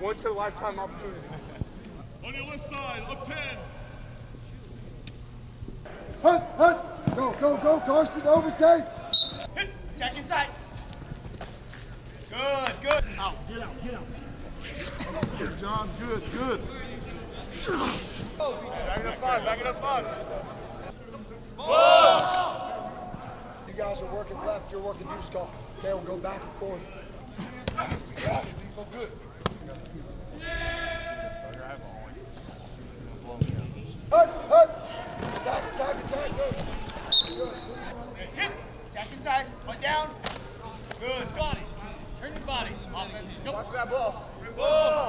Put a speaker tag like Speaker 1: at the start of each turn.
Speaker 1: Once in a lifetime opportunity.
Speaker 2: On your left side, up 10.
Speaker 3: Hunt, hunt. Go, go, go, Carson, overtake.
Speaker 4: Hit. Attack inside. Good, good.
Speaker 2: Out, get out, get out. Good, John, good, good.
Speaker 1: Back it up five, back it up five.
Speaker 3: You guys are working left, you're working deuce call. Okay, we'll go back and forth.
Speaker 2: inside. Foot down. Good.
Speaker 3: Body. Turn your body. Offense. Go. Watch that ball. Ball.